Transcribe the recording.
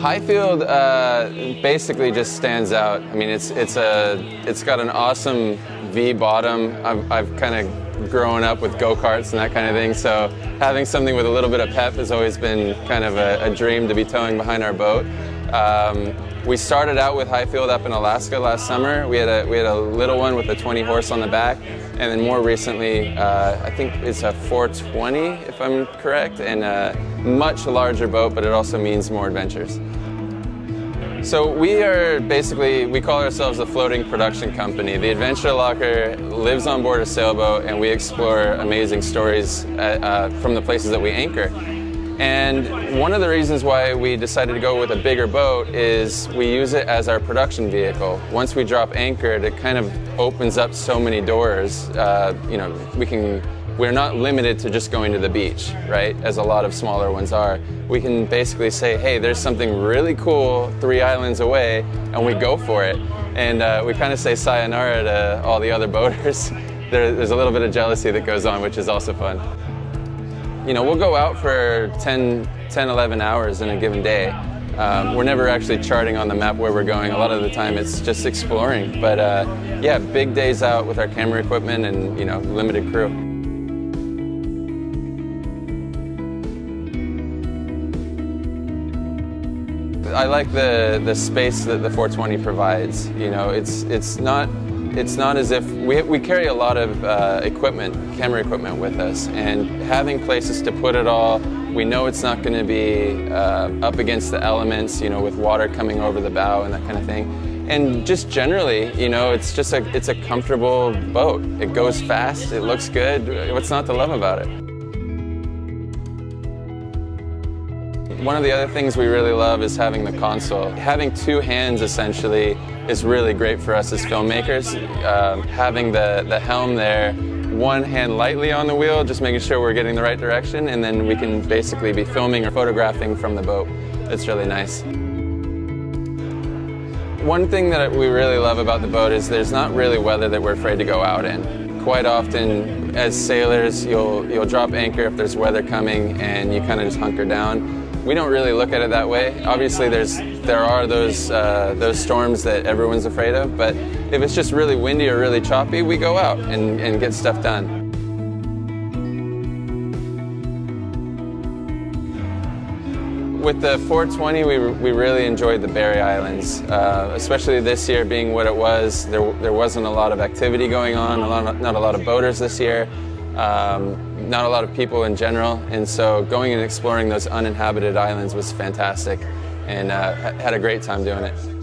Highfield uh, basically just stands out. I mean, it's it's a it's got an awesome V bottom. I've, I've kind of grown up with go karts and that kind of thing, so having something with a little bit of pep has always been kind of a, a dream to be towing behind our boat. Um, we started out with Highfield up in Alaska last summer. We had a we had a little one with a 20 horse on the back, and then more recently, uh, I think it's a 420 if I'm correct, and a much larger boat, but it also means more adventures. So we are basically, we call ourselves a floating production company. The Adventure Locker lives on board a sailboat and we explore amazing stories uh, uh, from the places that we anchor. And one of the reasons why we decided to go with a bigger boat is we use it as our production vehicle. Once we drop anchor, it kind of opens up so many doors. Uh, you know, we can we're not limited to just going to the beach, right? As a lot of smaller ones are. We can basically say, hey, there's something really cool three islands away, and we go for it. And uh, we kind of say sayonara to all the other boaters. there, there's a little bit of jealousy that goes on, which is also fun. You know, we'll go out for 10, 10 11 hours in a given day. Um, we're never actually charting on the map where we're going. A lot of the time it's just exploring. But uh, yeah, big days out with our camera equipment and, you know, limited crew. I like the the space that the 420 provides. You know, it's it's not it's not as if we, we carry a lot of uh, equipment, camera equipment with us, and having places to put it all. We know it's not going to be uh, up against the elements, you know, with water coming over the bow and that kind of thing. And just generally, you know, it's just a it's a comfortable boat. It goes fast. It looks good. What's not to love about it? One of the other things we really love is having the console. Having two hands essentially is really great for us as filmmakers. Um, having the, the helm there, one hand lightly on the wheel, just making sure we're getting the right direction, and then we can basically be filming or photographing from the boat. It's really nice. One thing that we really love about the boat is there's not really weather that we're afraid to go out in. Quite often, as sailors, you'll, you'll drop anchor if there's weather coming and you kind of just hunker down we don't really look at it that way. Obviously, there's there are those uh, those storms that everyone's afraid of, but if it's just really windy or really choppy, we go out and, and get stuff done. With the 420, we, we really enjoyed the Berry Islands, uh, especially this year being what it was. There, there wasn't a lot of activity going on, a lot, not a lot of boaters this year um, not a lot of people in general, and so going and exploring those uninhabited islands was fantastic, and uh, had a great time doing it.